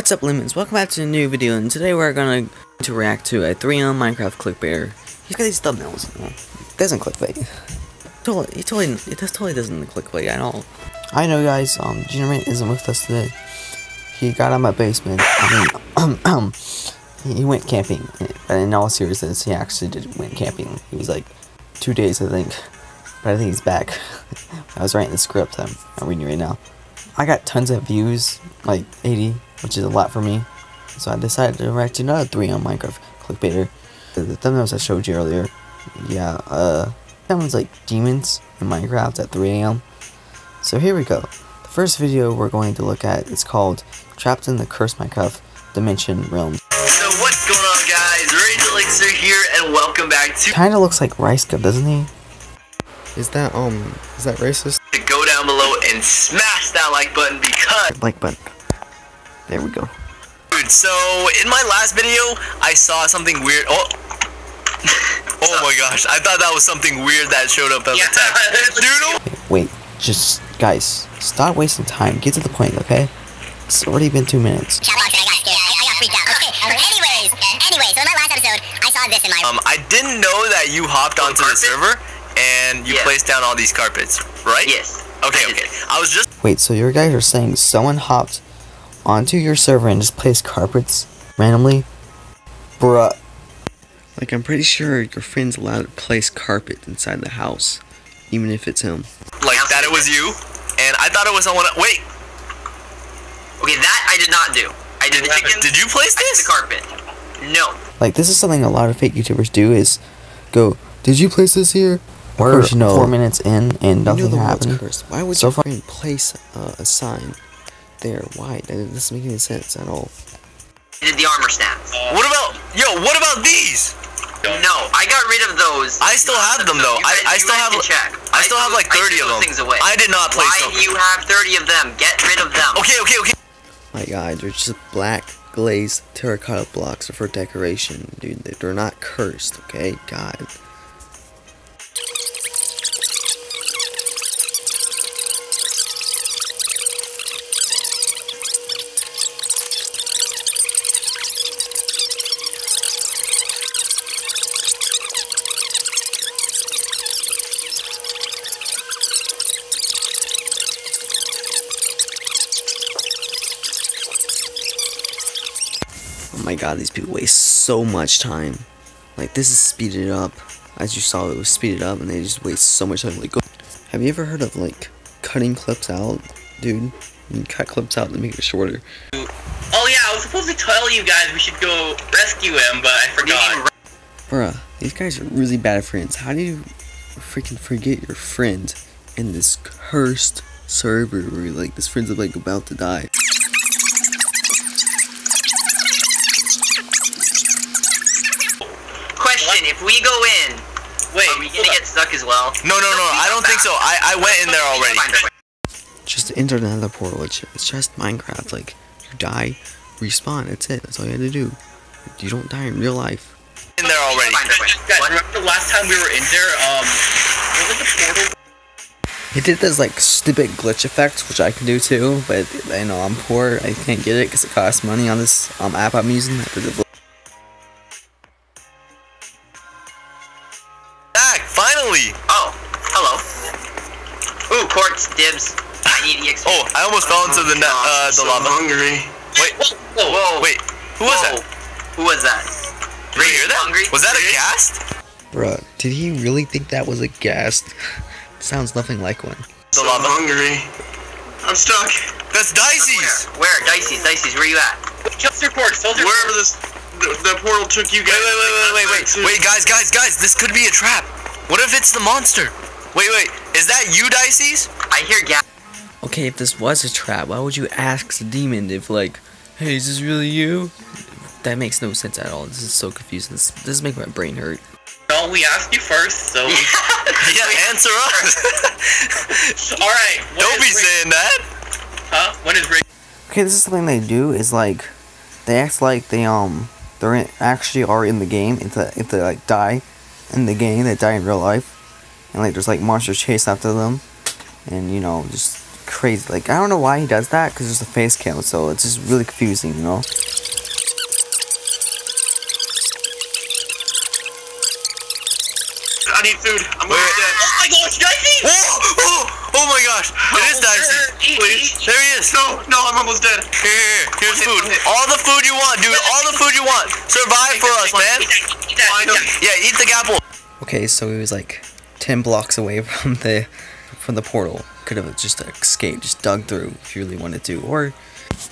What's up lemons, welcome back to a new video and today we're gonna to react to a 3 on Minecraft clickbaiter. He's got these thumbnails. It doesn't clickbait. Totally, he totally, it does, totally doesn't clickbait at all. I know guys, um, Junior isn't with us today. He got out of my basement. Mean, um, he went camping. But in all seriousness, he actually did went camping. He was like two days, I think. But I think he's back. I was writing the script. I'm, I'm reading it right now. I got tons of views, like 80, which is a lot for me. So I decided to react to another 3 on Minecraft clickbaiter. The, the thumbnails I showed you earlier. Yeah, uh, that one's like demons in Minecraft at 3 a.m. So here we go. The first video we're going to look at is called Trapped in the Cursed Minecraft Dimension Realm. So what's going on guys? Rage Elixir here and welcome back to Kinda looks like Rice Cup, doesn't he? Is that um is that racist? To go down below and smash that like button because Like button. There we go. dude, so in my last video I saw something weird oh Oh my gosh, I thought that was something weird that showed up as a text. Doodle Wait, just guys, stop wasting time. Get to the point, okay? It's already been two minutes. Chat logs and I got scared. I, I got freaked out. Okay. Anyways, anyways, so in my last episode, I saw this in my. Um I didn't know that you hopped onto the server and you Yes. placed down all these carpets, right? Yes. Okay, I okay. I was just Wait, so your guys are saying someone hopped onto your server and just place carpets randomly? Bruh. Like I'm pretty sure your friend's allowed to place carpet inside the house, even if it's him. like that it was you and I thought it was someone wait, Okay, that I did not do. I did the chicken. did you place I did this? the carpet. No. Like, this is something a lot of fake YouTubers do is go, Did you place this here? Of Or, course four minutes in and You know nothing happened. Why would So your friend place uh, a sign there? Why? That doesn't make any sense at all. I did the armor stats. What about yo? What about these? No, I got rid of those. I still have them though. You I, guys- I still have check. I still have like 30 threw of them. Things away. I did not place Why them. do you have 30 of them? Get rid of them. Okay, okay, okay. My God, they're just black glazed terracotta blocks for decoration, dude. They're not cursed, okay? God. My god, these people waste so much time. Like, this is speeded up. As you saw, it was speeded up, and they just waste so much time. Like, go. Have you ever heard of, like, cutting clips out? Dude, you cut clips out to make it shorter. Oh yeah, I was supposed to tell you guys we should go rescue him, but I forgot. Bruh, these guys are really bad friends. How do you freaking forget your friend in this cursed server where, like, this friend's, like, about to die? Question: If we go in, Wait, are we gonna get stuck as well? No, no, no. I don't think so. I I went in there already. Find a way. Just enter another portal. It's, it's just Minecraft. Like, you die, respawn. That's it. That's all you had to do. You don't die in real life. In there already. Find. Guys, remember the last time we were in there? Um, what was the portal? It did this like stupid glitch effect, which I can do too, but I know I'm poor. I can't get it because it costs money on this um, app I'm using. Ooh, quartz dibs. I need EXP. Oh, I almost fell into the net, uh, the lava. hungry. Wait, Whoa, Whoa. wait. Who was Whoa. that? Who was that? Did you hear that? Hungry? Was that a Serious? ghast? Bruh, did he really think that was a ghast? Sounds nothing like one. The lava. hungry. I'm stuck. That's Dicey's. Where? Where? Dicey's. Dicey's. Where you at? Those are quartz. Those are Wherever this the, the portal took you Wait, guys. wait, wait, wait, wait, wait, to- wait, guys, guys, guys. This could be a trap. What if it's the monster? Wait, wait. Is that you, Dicey's? I hear ghast. Okay, if this was a trap, why would you ask the demon if, like, hey, is this really you? That makes no sense at all. This is so confusing. This, this is making my brain hurt. No, we asked you first, so. Yeah, answer us. All right. what Don't be is saying that. Huh? What is Rick? Okay, this is something they do is like they act like they um they're in, actually are in the game if they, if they like die in the game they die in real life and like there's like monsters chase after them and you know just crazy. Like, I don't know why he does that, because there's a face cam, so it's just really confusing, you know? I need food. I'm Wait, almost dead. Oh my gosh, Dicey! Oh, oh, oh my gosh. It is Dicey. Eat, Please. There he is. No, no, I'm almost dead. Here, here, here. Here's food. All the food you want, dude. All the food you want. Survive for us, man. Eat that, eat that, I eat know. that. Yeah, eat the apple. Okay, so he was like 10 blocks away from the from the portal. Could have just escaped, just dug through if you really wanted to. Or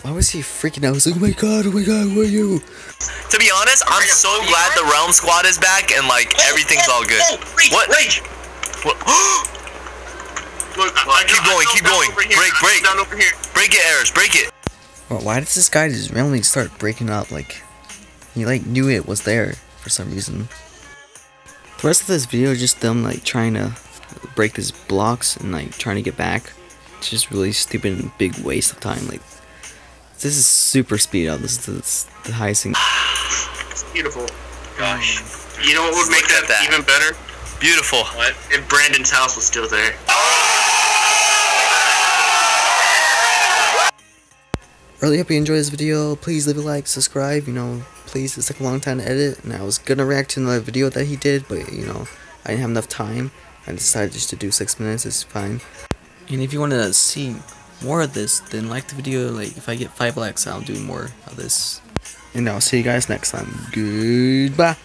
why was he freaking out? He was like, oh my god, oh my god, where are you? To be honest, I'm so glad the Realm Squad is back and like everything's all good. What? Rage! What? Look, I, I Keep going, keep going. Break, break. Down over here. break it, Eris. Break it. Well, why did this guy just randomly start breaking up? Like, he like knew it was there for some reason. The rest of this video is just them like trying to break these blocks and like trying to get back. It's just really stupid and big waste of time. Like, this is super speed up. This is the, the highest thing. It's beautiful. Gosh. You know what would make that, that. even better? Beautiful. What? If Brandon's house was still there. Really hope you enjoyed this video. Please leave a like, subscribe. You know, please. It's took a long time to edit, and I was gonna react to another video that he did, but you know, I didn't have enough time. I decided just to do six minutes. It's fine. And if you want to see more of this, then like the video. Like if I get five likes, I'll do more of this. And I'll see you guys next time. Goodbye.